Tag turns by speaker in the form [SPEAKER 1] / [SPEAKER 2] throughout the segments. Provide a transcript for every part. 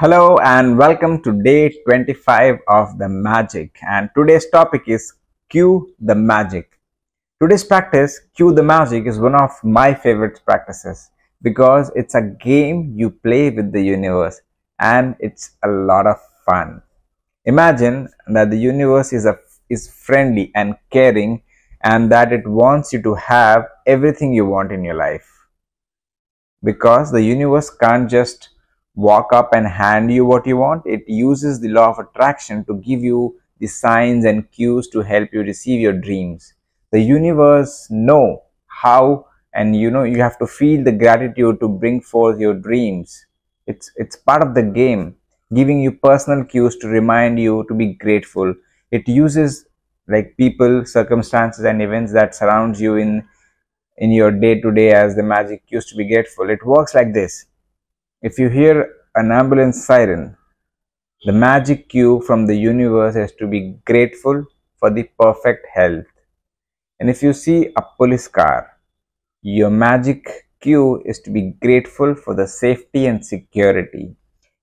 [SPEAKER 1] Hello and welcome to day 25 of the magic and today's topic is cue the magic. Today's practice cue the magic is one of my favorite practices because it's a game you play with the universe and it's a lot of fun. Imagine that the universe is a is friendly and caring and that it wants you to have everything you want in your life. Because the universe can't just walk up and hand you what you want. It uses the law of attraction to give you the signs and cues to help you receive your dreams. The universe know how and you know you have to feel the gratitude to bring forth your dreams. It's it's part of the game, giving you personal cues to remind you to be grateful. It uses like people, circumstances and events that surrounds you in in your day to day as the magic cues to be grateful. It works like this if you hear an ambulance siren, the magic cue from the universe is to be grateful for the perfect health. And if you see a police car, your magic cue is to be grateful for the safety and security.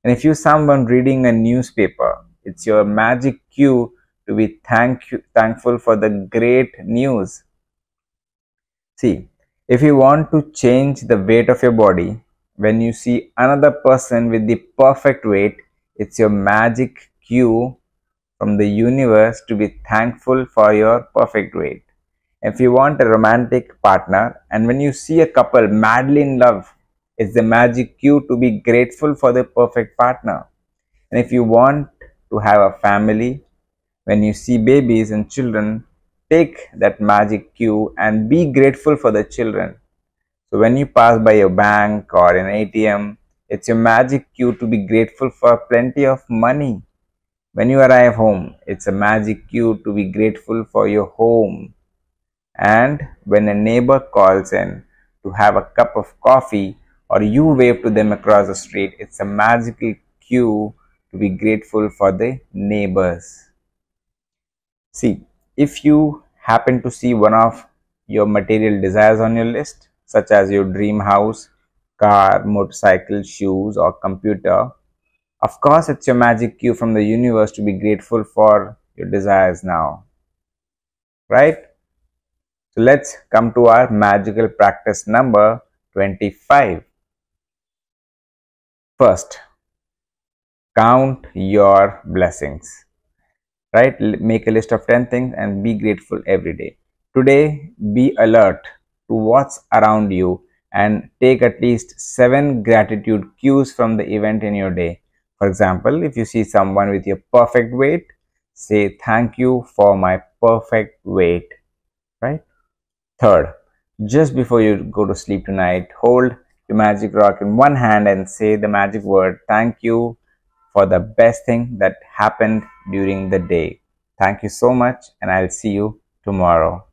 [SPEAKER 1] And if you someone reading a newspaper, it's your magic cue to be thank you, thankful for the great news. See, if you want to change the weight of your body, when you see another person with the perfect weight, it's your magic cue from the universe to be thankful for your perfect weight. If you want a romantic partner and when you see a couple madly in love, it's the magic cue to be grateful for the perfect partner. And if you want to have a family, when you see babies and children, take that magic cue and be grateful for the children so when you pass by a bank or an ATM, it's your magic cue to be grateful for plenty of money. When you arrive home, it's a magic cue to be grateful for your home. And when a neighbor calls in to have a cup of coffee or you wave to them across the street, it's a magical cue to be grateful for the neighbors. See, if you happen to see one of your material desires on your list, such as your dream house, car, motorcycle, shoes, or computer. Of course, it's your magic cue from the universe to be grateful for your desires now. Right? So let's come to our magical practice number 25. First, count your blessings. Right? Make a list of 10 things and be grateful every day. Today, be alert to what's around you and take at least seven gratitude cues from the event in your day. For example, if you see someone with your perfect weight, say thank you for my perfect weight, right? Third, just before you go to sleep tonight, hold your magic rock in one hand and say the magic word thank you for the best thing that happened during the day. Thank you so much and I'll see you tomorrow.